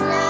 snow.